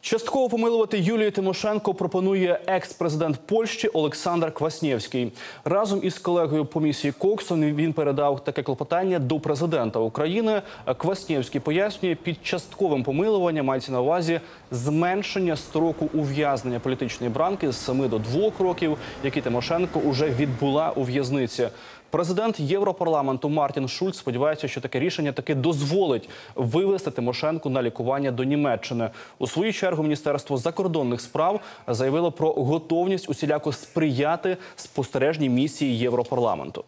Частково помилувати Юлію Тимошенко пропонує екс-президент Польщі Олександр Кваснєвський. Разом із колегою по місії Коксон він передав таке клопотання до президента України. Кваснєвський пояснює, під частковим помилуванням мається на увазі зменшення строку ув'язнення політичної бранки з 7 до 2 років, які Тимошенко уже відбула у в'язниці. Президент Європарламенту Мартін Шульц сподівається, що таке рішення таки дозволить вивести Тимошенку на лікування до Німеччини. У свою чергу Міністерство закордонних справ заявило про готовність усіляко сприяти спостережній місії Європарламенту.